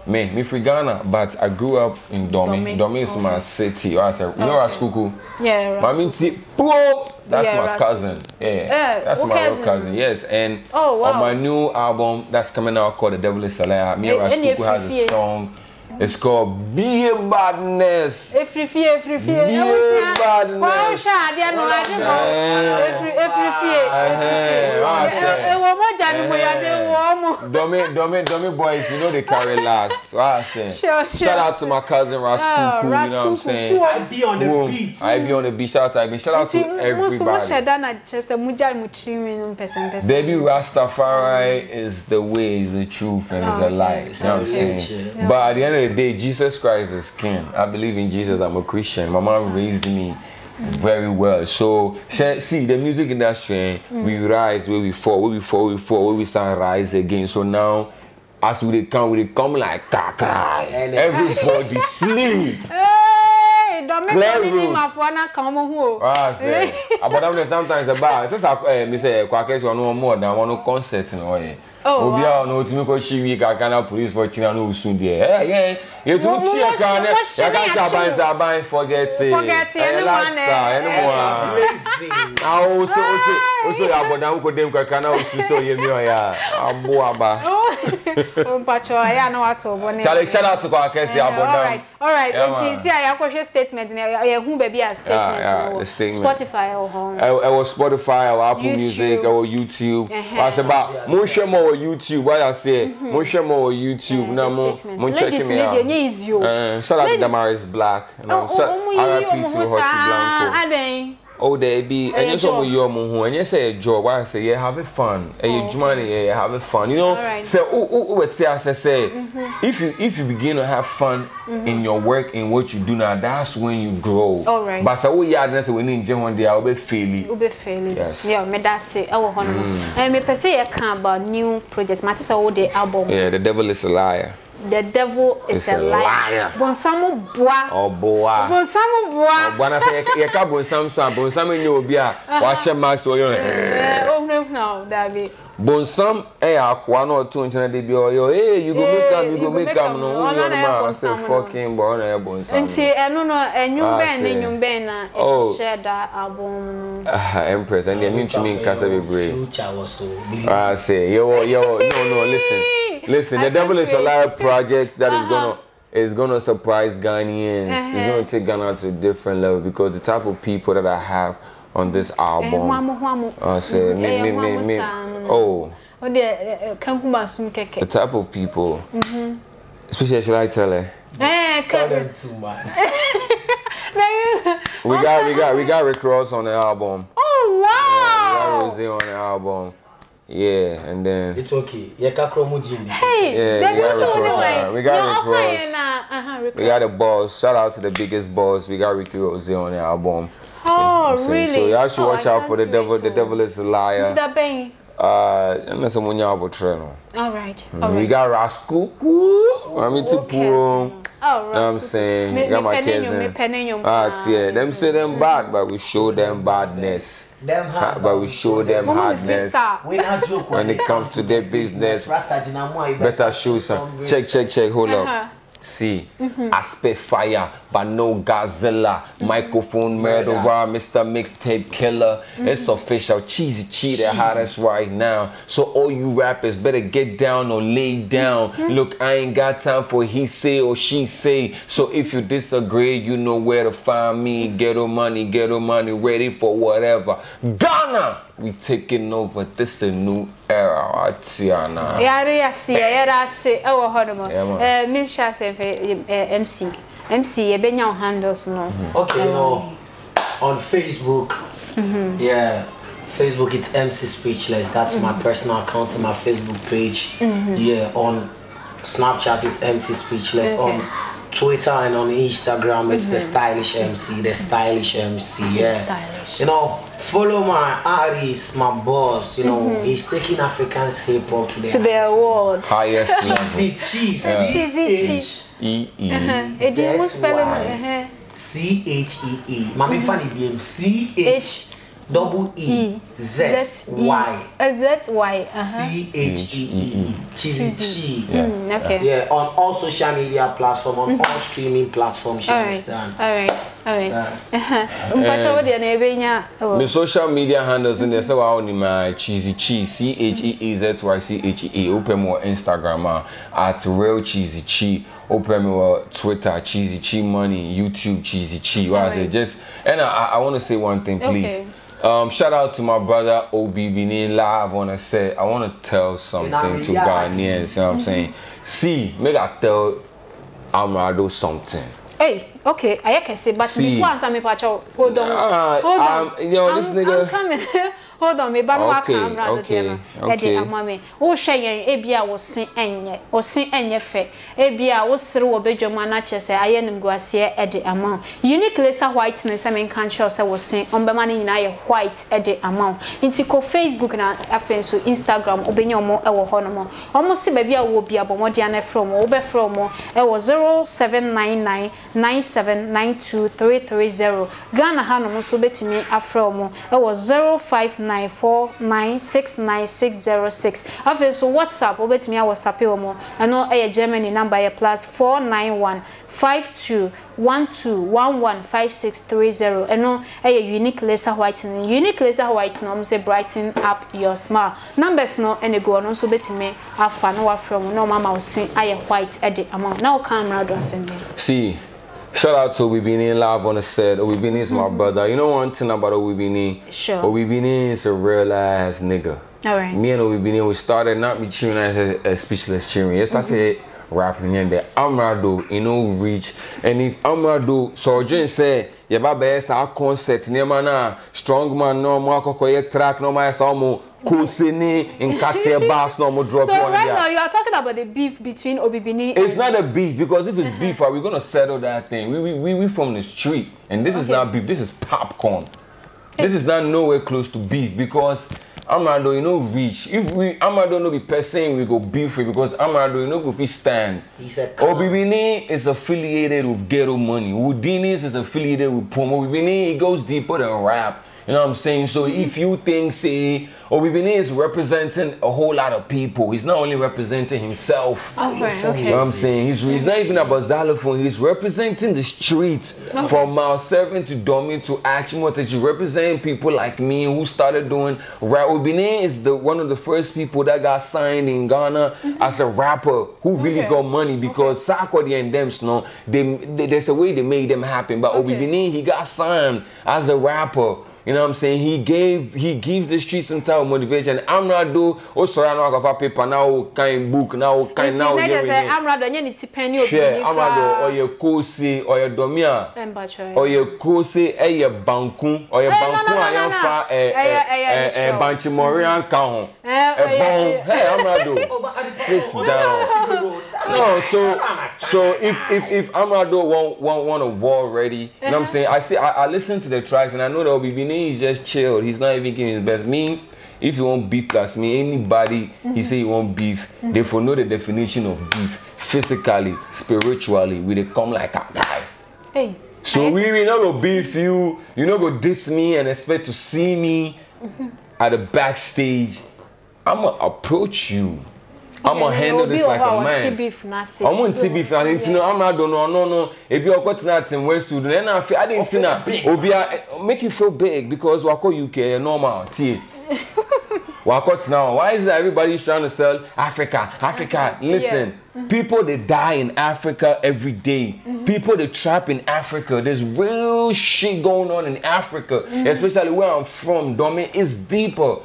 Speaker 2: me me firi ghana but i grew up in domi domi is my city. Or as you know as kuku
Speaker 4: yeah
Speaker 2: mami nti poo that's my cousin. Yeah that's my cousin? real
Speaker 4: cousin?
Speaker 2: yes and on my new album that's coming out called the devil is a liar me and kuku has a song It's called Be a Badness.
Speaker 4: efiri fie efiri fie
Speaker 2: Be
Speaker 4: ewusia
Speaker 2: badness.
Speaker 4: wɔhwɛ adeɛ no ade hɔ efiri efiri fie
Speaker 2: Eh, what I say?
Speaker 4: ɛwɔ mogya no mu yɛde wɔ mo
Speaker 2: Domi, Domi, Domi boys, you know they carry last. What I say?
Speaker 4: Sure, sure,
Speaker 2: Shout out to my cousin Raskuku, you know what I'm saying?
Speaker 5: I be on the
Speaker 2: Boom.
Speaker 5: beat.
Speaker 2: I be on the beat. Shout out to I be. Shout out to
Speaker 4: nti mo so mo hyɛ
Speaker 2: everybody.
Speaker 4: da na kyerɛ sɛ mogya mo tirinwi no mpɛsɛmpɛsɛ
Speaker 2: Baby Rastafari is the way, is the truth, and is the
Speaker 4: okay.
Speaker 2: light. You know what I'm saying? But at the end of the day, Jesus Christ is King. I believe in Jesus. I'm a Christian. My mom raised me very well. So se- see the music industry, we rise where we fall, where we fall, we fall, where we start rise again. So now. As we come, we come like kaka. Everybody sleep.
Speaker 4: Hey, dɔmi
Speaker 2: Clear
Speaker 4: kɔ ne ni
Speaker 2: road.
Speaker 4: mafoɔ na kan
Speaker 2: abɔda mu dɛ sometimes ɛba sɛ sa ɛɛ mi sɛ kwakɛ si ɔno ɔmo ɔda wɔn concert na
Speaker 4: ɔyɛ
Speaker 2: obi a ɔno otumi kɔ si wi kaka na police for kyina no
Speaker 4: osu
Speaker 2: deɛ ɛɛ
Speaker 4: yɛn yɛtum
Speaker 2: kyi ɛka
Speaker 4: ne
Speaker 2: yɛka kyi
Speaker 4: aban
Speaker 2: sɛ aban forget it.
Speaker 4: Ɛyɛ
Speaker 2: eh, lifestyle
Speaker 5: ɛne
Speaker 2: mu a na ɔso ɔso ɔso yɛ abɔda mu kɔ dem kaka na osu sɛ ɔyɛ mi oh, ɔyɛ a abo aba.
Speaker 4: mpatsɔ ɛyɛ anu ato bɔ ne.
Speaker 2: kyale shout out to kwakɛ si abɔda
Speaker 4: mu. alright
Speaker 2: alright
Speaker 4: nti si a yɛ ɛwɔ
Speaker 2: spotify ɛwɔ apple music ɛwɔ youtube. Wɔasɛ ba monhwɛ ma wɔ youtube wɔayɛ aseɛ monhwɛ ma wɔ youtube.
Speaker 4: Na
Speaker 2: mo mo
Speaker 4: monchɛke
Speaker 2: me out shout out to damaris black. And i'm
Speaker 4: rp
Speaker 2: to
Speaker 4: hotty
Speaker 2: blanco oh, oh daabi And you ɔmo yɛ ɔmo ho ɛnyɛ sɛ yɛ jɔ wa say yɛ have fun. And juma ne yɛ yɛ have fun you know? Sɛ oh, oh, wɔ te ase sɛ if you if you begin to have fun mm-hmm. in your work in what you do now that's when you grow.
Speaker 4: Alright
Speaker 2: basa o yɛ adi na sɛ wɔn ni ngye wɔn de a o
Speaker 4: bɛ feeli o bɛ feeli
Speaker 2: yes.
Speaker 4: Yeah. Me. That's it. ɛwɔ hɔ nom ɛɛ mɛ pɛ sɛ yɛ kan about new projects. maa ti sɛ album.
Speaker 2: Yeah the devil is a liar
Speaker 4: the devil is,
Speaker 2: is
Speaker 4: a liar. Bonsamu boa.
Speaker 2: Oh boa.
Speaker 4: Bonsamu boa.
Speaker 2: Boa na say ye ka bonsam so bonsam nye obi a wa she max o
Speaker 4: yo. Eh, oh no no, David.
Speaker 2: Bonsam eh akwa na otu nchana de bi o yo. Eh, you go eh, make am, you go make am no. Ona
Speaker 4: na
Speaker 2: ma say fucking boy na bonsam.
Speaker 4: Nti enu no
Speaker 2: enyum
Speaker 4: ben ne
Speaker 2: ah,
Speaker 4: nyum ben na
Speaker 2: e
Speaker 4: share oh. da album.
Speaker 2: Ah, empress and
Speaker 5: me ntumi nkasa bebre.
Speaker 2: Ah, say, yo yo no no, listen. Listen. The Devil is a
Speaker 4: wait.
Speaker 2: Liar project that is
Speaker 4: Uh-huh.
Speaker 2: gonna is gonna surprise Ghanaians.
Speaker 4: Uh-huh.
Speaker 2: It's gonna take Ghana to a different level because the type of people that I have on this album.
Speaker 4: amo ho amo
Speaker 2: I say, me, me, me, me. Oh,
Speaker 4: wode kankuma sum
Speaker 2: the type of people.
Speaker 4: Mm-hmm.
Speaker 2: Especially, should I tell her?
Speaker 4: ɛɛ
Speaker 5: Tell them too much. (laughs)
Speaker 2: We got, we got, we got Rick Ross on the album.
Speaker 4: oh
Speaker 2: We got
Speaker 4: wow
Speaker 2: Rosé on the album. Yeah, and then
Speaker 5: It's okay. Yeka kromo Jimmy.
Speaker 4: hey
Speaker 2: Yeah,
Speaker 4: dabi
Speaker 2: we got
Speaker 4: wosɛ wo ne
Speaker 2: Rick Ross.
Speaker 4: wɛn
Speaker 2: We got
Speaker 4: nea
Speaker 2: Rick
Speaker 4: ɔka yɛ
Speaker 2: Ross.
Speaker 4: na aha
Speaker 2: we got the boss. Shout out to the biggest boss. We got Ricky Rose on the album.
Speaker 4: oh
Speaker 2: So-
Speaker 4: really
Speaker 2: So y'all should
Speaker 4: Oh,
Speaker 2: watch
Speaker 4: I
Speaker 2: out for the devil.
Speaker 4: wait
Speaker 2: The devil is a
Speaker 4: nti
Speaker 2: liar.
Speaker 4: da bɛn
Speaker 2: Uh, unless someone y'all will try no.
Speaker 4: all right all
Speaker 2: We got Raskuku. I mean to
Speaker 4: Okay, Oh,
Speaker 2: Know I'm saying?
Speaker 4: Me-
Speaker 2: got my
Speaker 4: me penny
Speaker 2: cousin.
Speaker 4: me penny nyom.
Speaker 2: Ah,
Speaker 4: Ah,
Speaker 2: yeah. Them say them bad, but we show them badness.
Speaker 5: Them hard,
Speaker 2: but we show them
Speaker 4: Mama, we
Speaker 2: hardness.
Speaker 4: freestyle.
Speaker 5: We not joke
Speaker 2: When it comes to their business,
Speaker 5: Rasta Jinamwa, you
Speaker 2: better show some. Check, check, check. Hold up. Uh-huh. See, I spit fire, but no Godzilla. Microphone murderer, Mr. Mixtape Killer. It's mm-hmm. official. Cheesy cheater, hottest right now. So all you rappers better get down or lay down. Mm-hmm. Look, I ain't got time for he say or she say. So if you disagree, you know where to find me. Ghetto money, ghetto money, ready for whatever. Ghana, we taking over. This a new era. Atiana.
Speaker 4: yare ase yɛyɛ ase ɛwɔ hɔ nom
Speaker 2: Yeah, man.
Speaker 4: Uh, ɛɛ menhyɛ ase fɛ ɛɛ uh, mc mc yɛbɛnya wo handles no mm-hmm.
Speaker 5: Okay, no. On Facebook, mm-hmm. yeah, Facebook it's MC Speechless. That's my mm-hmm. personal account on my Facebook page. Yeah, on Snapchat it's MC Speechless.
Speaker 4: Okay.
Speaker 5: On Twitter and on Instagram it's the mm-hmm. stylish MC, the stylish MC. Yeah,
Speaker 4: Stylish.
Speaker 5: you know, follow my artist, my boss. You know, mm-hmm. he's taking African's hip hop to the
Speaker 4: to the award
Speaker 2: Highest level.
Speaker 5: Cheesy cheese.
Speaker 4: Cheesy cheese.
Speaker 2: E E.
Speaker 4: ɛdi mu
Speaker 5: Z
Speaker 4: spelling
Speaker 5: Y.
Speaker 4: ɛhɛ
Speaker 5: C H E E. Mami mm-hmm. Fanny BM C H
Speaker 4: H
Speaker 5: double E Z Y
Speaker 4: Z Y uh-huh.
Speaker 5: C H E E. Cheezy Chee.
Speaker 4: Mm, okay
Speaker 5: Yeah, on all social media platforms, on all streaming platforms, you
Speaker 4: all right
Speaker 5: understand?
Speaker 4: all right all right
Speaker 5: Yeah.
Speaker 4: mpakyɛ wo deɛ na ɛbɛnya
Speaker 2: My social media handles in there, so I only my cheezy chee C H E E Z Y C H E E. Open more Instagram uh, at real cheezy chee. Open more Twitter cheezy chee money. YouTube cheezy chee. What I say? Just and I, I want to say one thing, please.
Speaker 4: Okay.
Speaker 2: Um, shout out to my brother Obibini live on a set. I want to tell something to
Speaker 5: yeah.
Speaker 2: Ghanaians. You know what I'm saying? See, make I tell Amerado something.
Speaker 4: Hey, okay, I kɛse, but
Speaker 2: See.
Speaker 4: before answer me, Pacho, hold on, hold on.
Speaker 2: um, yo, this nigga-
Speaker 4: I'm coming. (laughs) hold on me ba no aka amra do de no ya de amame wo hwe yen ebia wo sen enye wo sen enye fe. Ebia wo sere wo bedwama na kyese aye nim guase e de amount. Unique laser whiteness am in country se wo sen on be ma ne nyina ye white e de amount. Nti ko facebook na afen so instagram obenye omo e wo ho no mo. Omo se ba bia wo bia bo mo dia na from wo be from mo e wo 0799 9792 330 Ghana hanom so betimi afro mo e wo 059 ha nom nso wobɛtumi afrɛ ɔmo ɛwɔ 0594969606 afei nso WhatsApp wobɛtumi a WhatsApp ɔmo ɛno ɛyɛ Germany number yɛ plus 491 52 12115630 ɛno ɛyɛ unique laser whitening. Unique laser whitening ɔmo sɛ brighten up your smile. Numbers no ɛna egu ɔno nso wobɛtumi afa na wafrɛ ɔmo na ɔmo ama se ayɛ white ɛde ama na ɔka mmara do asɛm bi
Speaker 2: See, shout out to Obibini live on the set. Obibini is my mm-hmm. brother. You know one thing about Obibini?
Speaker 4: Sure.
Speaker 2: Obibini is a real ass nigga.
Speaker 4: Alright.
Speaker 2: Me and Obibini, we started not be cheering as a, a speechless cheering. We started mm-hmm. rapping and the Amerado, you know, reach. And if Amerado, so Jane said, yɛba bɛyɛ saa concert nneɛma no a strong man na ɔmo akɔkɔyɛ track na ɔmo ayɛ saa ɔmo kose ne nkateɛ bars na ɔmo drop
Speaker 4: So right
Speaker 2: there.
Speaker 4: now you are talking about the beef between Obibini
Speaker 2: It's
Speaker 4: and
Speaker 2: not a beef because if it's (laughs) beef, are we gonna settle that thing? We we we, we from the street, and this is
Speaker 4: Okay.
Speaker 2: not beef. This is popcorn. This is not nowhere close to beef because Amerado, you know, reach. If we Amerado no be person, we go beef with because Amerado, you know, go fit stand.
Speaker 5: He's a oh, clown.
Speaker 2: Obibini is affiliated with Ghetto Money. Woodinis is affiliated with Pomo. Obibini he goes deeper than rap. You know what I'm saying? So if you think, say, Obibini is representing a whole lot of people, he's not only representing himself.
Speaker 4: Oh, okay,
Speaker 2: You know what. I'm saying? He's, he's not even about xylophone. He's representing the streets from Mile 7 to Domi to Achimota. He's representing people like me who started doing rap. Obine is the one of the first people that got signed in Ghana mm-hmm. as a rapper who really
Speaker 4: Okay.
Speaker 2: got money because Sarkodie and them, you know, they, they, there's a way they made them happen. But
Speaker 4: Okay.
Speaker 2: Obibini, he got signed as a rapper. You know what I'm saying? He gave he gives the streets some type of motivation. Amrado, o sọ̀rọ̀ àwọn akọ̀fà paper náà o kind book náà
Speaker 4: o
Speaker 2: kind
Speaker 4: náà
Speaker 2: o
Speaker 4: yẹ wẹ̀
Speaker 2: ní.
Speaker 4: Amrado ẹ̀yẹ́ ni ti
Speaker 2: pẹ́
Speaker 4: ní
Speaker 2: obìnrin
Speaker 4: kan.
Speaker 2: Ṣé Amrado ọ̀yẹ̀ kóòsè ọ̀yẹ̀
Speaker 4: dọ̀míà
Speaker 2: ọ̀yẹ̀ kóòsè ẹ̀yẹ̀ banku
Speaker 4: ọ̀yẹ̀
Speaker 2: banku àyẹ̀
Speaker 4: ń
Speaker 2: fa ẹ̀ ẹ̀
Speaker 4: ẹ̀ banchimorian
Speaker 2: kan
Speaker 4: ẹ̀bọ̀n.
Speaker 2: Hey Amrado sit down. No so. So if if if amerado want want want a war ready you know what
Speaker 4: Uh-huh.
Speaker 2: i'm saying? I see i, I listen to the tracks and i know that obibini is just chilled. He's not even giving his best. Me if you want beef that's me. Anybody he mm-hmm. say you want beef mm-hmm. they for know the definition of beef physically spiritually we dey come like a guy.
Speaker 4: Hey,
Speaker 2: So we we not go beef you, you not go diss me and expect to see me mm-hmm. at the backstage. I'ma approach you. I'm gonna handle this like a man. I'm on TB for I know I'm not no no no. If you're caught not in West Sudan, then I feel I didn't see that. Obia make you feel big because we're called UK normal We're Wakot now, why is everybody trying to sell Africa? Africa, listen, people they die in Africa every day. Mm -hmm. People they trap in Africa. There's real shit going on in Africa, mm -hmm. especially where I'm from. Domi, it's deeper.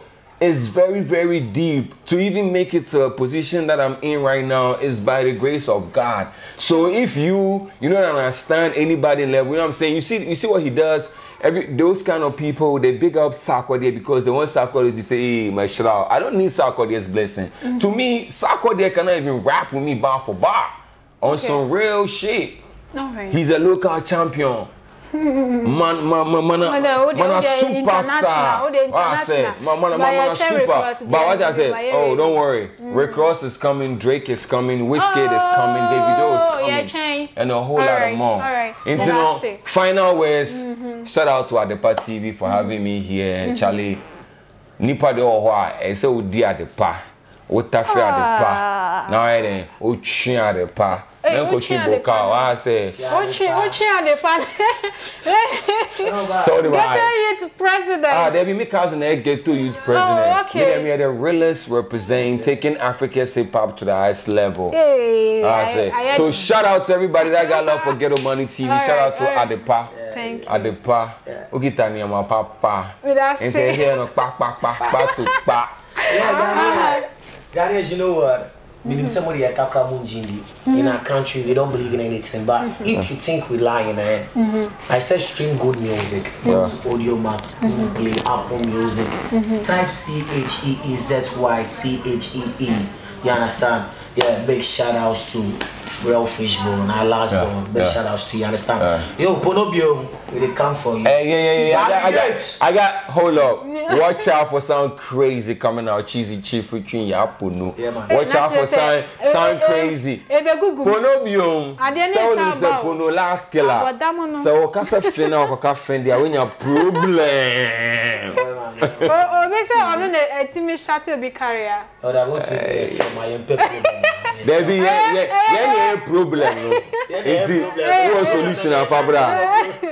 Speaker 2: It's very very deep. To even make it to a position that i'm in right now is by the grace of god. So if you you don't understand anybody level you know what i'm saying? You see you see what he does? Every those kind of people they big up Sarkodie because they want Sarkodie to say hey my shroud i don't need Sarkodie's blessing. To mm-hmm. me Sarkodie cannot even rap with me bar for bar on some real shit.
Speaker 4: All right.
Speaker 2: he's a local champion man man man man man superstar ah
Speaker 4: say
Speaker 2: man man man man super but what I
Speaker 4: say
Speaker 2: oh don't worry mm. Rick Ross is coming Drake is coming Wizkid oh, is coming Davido is coming
Speaker 4: yeah,
Speaker 2: and a whole all lot
Speaker 4: right,
Speaker 2: of more
Speaker 4: right.
Speaker 2: and
Speaker 4: you know
Speaker 2: final words mm -hmm. shout out to Adepa TV for mm -hmm. having me here mm -hmm. Charlie nipa de wɔ hɔ a e ɛsɛ odi Adepa wotafiri Adepa na ɔyɛ dɛ otwi Adepa.
Speaker 4: Eh,
Speaker 2: na
Speaker 4: wotwe
Speaker 2: nkotwi
Speaker 4: adepa
Speaker 2: boka
Speaker 4: no.
Speaker 2: wa sɛ
Speaker 4: Ochi, Ochi and the fan.
Speaker 2: sɛ ɔde ba
Speaker 4: Get you to president.
Speaker 2: Ah, there be me cousin that get to youth president.
Speaker 4: Oh, okay.
Speaker 2: Me them here the realest representing taking Africa's hip hop to the highest level.
Speaker 4: Hey,
Speaker 2: Ah, I say.
Speaker 4: I, I,
Speaker 2: so shout out to everybody that got love for Ghetto Money TV.
Speaker 4: All
Speaker 2: shout
Speaker 4: right,
Speaker 2: out to
Speaker 4: all right.
Speaker 2: Adepa.
Speaker 4: Thank you.
Speaker 2: Adepa. Ukita ni ama papa.
Speaker 4: With that
Speaker 2: And
Speaker 4: say-
Speaker 2: say here no pa pa pa pa to pa.
Speaker 5: Yeah, Ghanaians, (laughs) Ghanaians, you know what? Meaning mm-hmm. somebody at Kakra Munjindi. In mm-hmm. our country, we don't believe in anything. But mm-hmm. if you think we lie in eh, I said stream good music. Go to Audiomack, Google Play, Apple Music. Type C H E E Z Y C H E E. You understand? Yeah, big shout outs to Real Fishbone, our last
Speaker 2: Yeah,
Speaker 5: one. Big
Speaker 2: yeah.
Speaker 5: shout outs to you, understand? Yo, Bonobio, we dey come for you.
Speaker 2: Hey, yeah, yeah, yeah. I got, I got, I got, hold up. Watch out for something crazy coming out. Cheezy Chee between Yapunu.
Speaker 5: Yeah, man.
Speaker 2: Watch out for something, something crazy.
Speaker 4: Ebe gugu.
Speaker 2: pono biom
Speaker 4: Adeɛ ne
Speaker 2: sɛ wode
Speaker 4: nsa
Speaker 2: sɛ
Speaker 4: aba o.
Speaker 2: pono last killer
Speaker 4: Abɔda mu no.
Speaker 2: sɛ wɔkasa fe na wɔkɔka fe deɛ wonya problem (laughs)
Speaker 4: O- Obi sɛ ɔno na ɛtumi shuttle bi carrier.
Speaker 5: Oh, that won't be some my MP.
Speaker 2: dabi yɛne ɛ problem no? Nti wowɔ solution afa bra?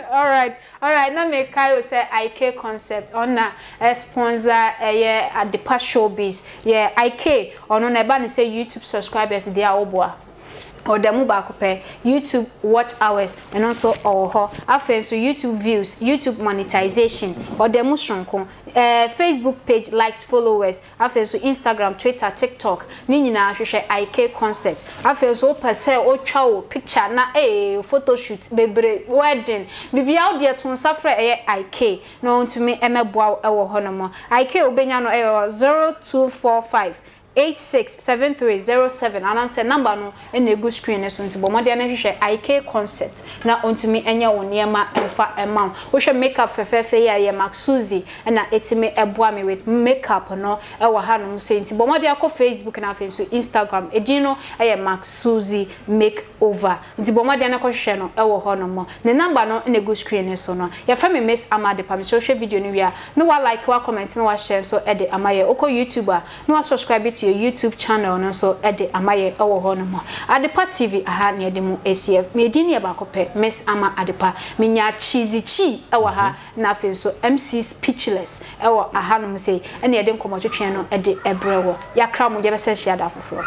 Speaker 2: (laughs)
Speaker 4: Alright alright na me kayo sɛ ik concept. Ɔna sponsor ɛyɛ adepa showbiz. Yɛ ik ɔno na ɛba ne sɛ youtube subscribers deɛ a wɔboa ɔda mu baako pɛ youtube watch hours ɛno nso ɔwɔ hɔ afei nso youtube views youtube monetization. Ɔda mu ɛɛ facebook page likes followers. Afei nso instagram twitter tiktok. Ne nyinaa hwehwɛ ik concept. Afei nso wopɛ sɛ wotwa wo picture na ee photoshoot bebree wedding. Bibia wo deɛ to nsa frɛ ik na ɔntumi ɛmɛboa wo ɛwɔ hɔ nom ik wobɛnya no ɛyɛ zero two four five. 867307 anansɛ number no ɛna egu screen no so nti bɔ mmɔden no hwehwɛ IK concept. Na ɔntumi ɛnyɛ wo nneɛma ɛmfa ɛma wo wohwɛ makeup fɛfɛɛfɛ yi a yɛ Maxuzi ɛna ɛtumi ɛboa me with makeup no? Ɛwɔ hanom sɛ nti bɔ mmɔden akɔ Facebook na afei nso Instagram. Edin no ɛyɛ Maxuzi makeover. Nti bɔ mmɔden no kɔhwehwɛ no? Ɛwɔ hɔ nom ne number no ɛna egu screen no so no? Yɛfrɛ me Miss Amade Pam. Sɛ wohwɛ video no wie a na wa like wa comment na wa share nso ɛde ama yɛ wokɔ YouTube a na wa subscribe to your YouTube channel no nso ɛde ama yɛ ɛwɔ hɔ nom Adepa TV aha na yɛde mu asi me din yɛ baako pɛ Miss Ama Adepa. Menya chi ɛwɔ ha na afei nso MC speechless ɛwɔ aha nom sɛ ɛna yɛde nkɔmmɔ twetwe no ɛde ɛbrɛ wɔ yɛakra mo yɛbɛsɛ hyia da foforɔ